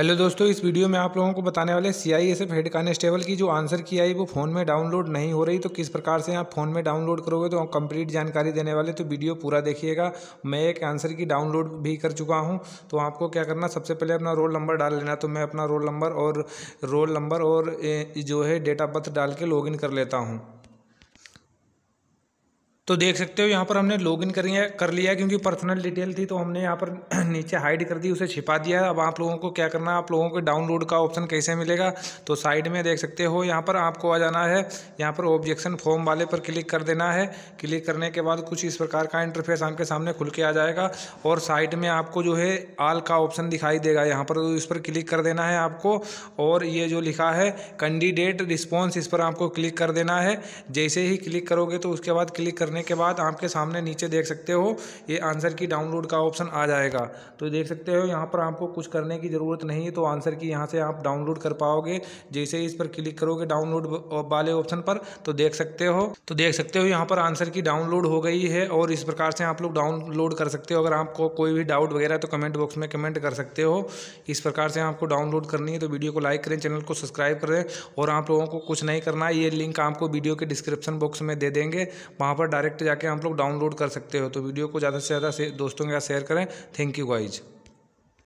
Hello दोस्तों, इस video में आप लोगों को बताने वाले C I S F head constable की जो आंसर की आई, वो फ़ोन में डाउनलोड नहीं हो रही तो किस प्रकार से आप फ़ोन में डाउनलोड करोगे? तो कंप्लीट जानकारी देने वाले तो वीडियो पूरा देखिएगा। मैं एक आंसर की डाउनलोड भी कर चुका हूँ तो आपको क्या करना, सबसे पहले अपना रोल नंबर डाल लेना तो मैं अपना रोल नंबर और रोल नंबर और जो है डेट ऑफ़ बर्थ डाल के लॉगिन कर लेता हूँ। तो देख सकते हो, यहाँ पर हमने लॉगिन कर कर लिया क्योंकि पर्सनल डिटेल थी तो हमने यहाँ पर नीचे हाइड कर दी, उसे छिपा दिया अब आप लोगों को क्या करना है, आप लोगों को डाउनलोड का ऑप्शन कैसे मिलेगा? तो साइड में देख सकते हो, यहाँ पर आपको आ जाना है। यहाँ पर ऑब्जेक्शन फॉर्म वाले पर क्लिक कर देना है। क्लिक करने के बाद कुछ इस प्रकार का इंटरफेस आपके सामने खुल के आ जाएगा। और साइड में आपको जो है आल का ऑप्शन दिखाई देगा। यहाँ पर इस पर क्लिक कर देना है आपको। और ये जो लिखा है कैंडिडेट रिस्पॉन्स इस पर आपको क्लिक कर देना है। जैसे ही क्लिक करोगे तो उसके बाद क्लिक करने करने के बाद आपके सामने नीचे देख सकते हो, ये आंसर की डाउनलोड का ऑप्शन आ जाएगा। तो देख सकते हो, यहाँ पर आपको कुछ करने की ज़रूरत नहीं है तो आंसर की यहाँ से आप डाउनलोड कर पाओगे। जैसे ही इस पर क्लिक करोगे डाउनलोड वाले ऑप्शन पर तो देख सकते हो तो देख सकते हो यहाँ पर आंसर की डाउनलोड हो गई है और इस प्रकार से आप लोग डाउनलोड कर सकते हो। अगर आपको कोई भी डाउट वगैरह तो कमेंट बॉक्स में कमेंट कर सकते हो। इस प्रकार से आपको डाउनलोड करनी है तो वीडियो को लाइक करें चैनल को सब्सक्राइब करें और आप लोगों को कुछ नहीं करना है, ये लिंक आपको वीडियो के डिस्क्रिप्शन बॉक्स में दे देंगे। वहाँ पर डायरेक्ट जाके आप लोग डाउनलोड कर सकते हो। तो वीडियो को ज़्यादा से ज़्यादा दोस्तों के साथ शेयर करें। Thank you guys